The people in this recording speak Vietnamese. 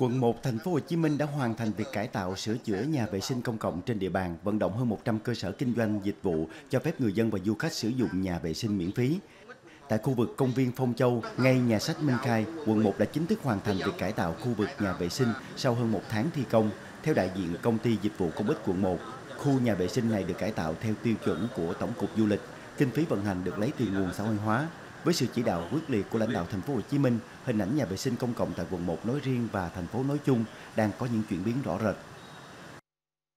Quận 1 thành phố Hồ Chí Minh đã hoàn thành việc cải tạo sửa chữa nhà vệ sinh công cộng trên địa bàn, vận động hơn 100 cơ sở kinh doanh dịch vụ cho phép người dân và du khách sử dụng nhà vệ sinh miễn phí. Tại khu vực công viên Phong Châu, ngay nhà sách Minh Khai, quận 1 đã chính thức hoàn thành việc cải tạo khu vực nhà vệ sinh sau hơn một tháng thi công. Theo đại diện công ty dịch vụ công ích quận 1, khu nhà vệ sinh này được cải tạo theo tiêu chuẩn của Tổng cục Du lịch. Kinh phí vận hành được lấy từ nguồn xã hội hóa, với sự chỉ đạo quyết liệt của lãnh đạo thành phố Hồ Chí Minh, hình ảnh nhà vệ sinh công cộng tại quận 1 nói riêng và thành phố nói chung đang có những chuyển biến rõ rệt.